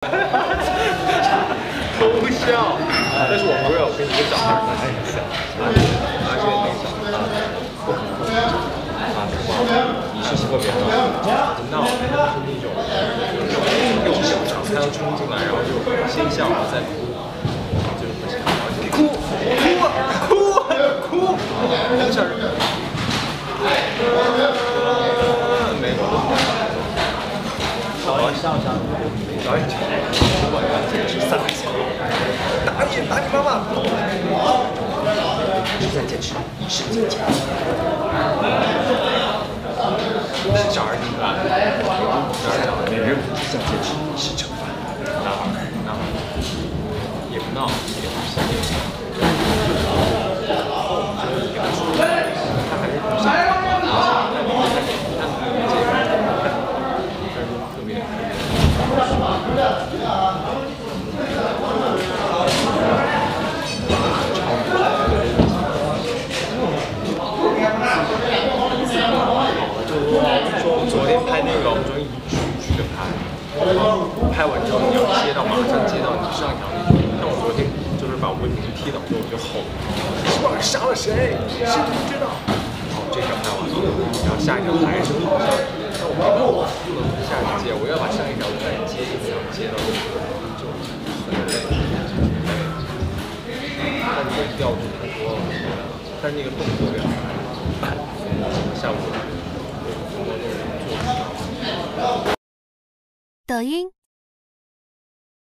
偷笑，但是我不是我跟一个小孩儿很像，而且而且那个小孩儿不可能。啊，你是特别闹，闹是那种又小场他要冲进来，然后就先笑然后再哭，导演上上，导演三百钱，打你打你妈妈！一直在坚持，一世坚强。小孩挺可爱的，小孩长得人不是像坚持，是惩罚。男孩，男孩，也不闹，也不像。他还是不像。特别。说昨天拍那个，我们说一句一句的拍，然后拍完之后你要接到，马上接到你上一条那句。但我昨天就是把吴婷踢倒之后，我就吼：“你是不是杀了谁？谁都不知道。”好，这条拍完了，然后下一条还是咆哮。那我不能不能下一接，我要把上一条再接一条接到就很累。但你调度太多了，但是那个动作要下午。抖音。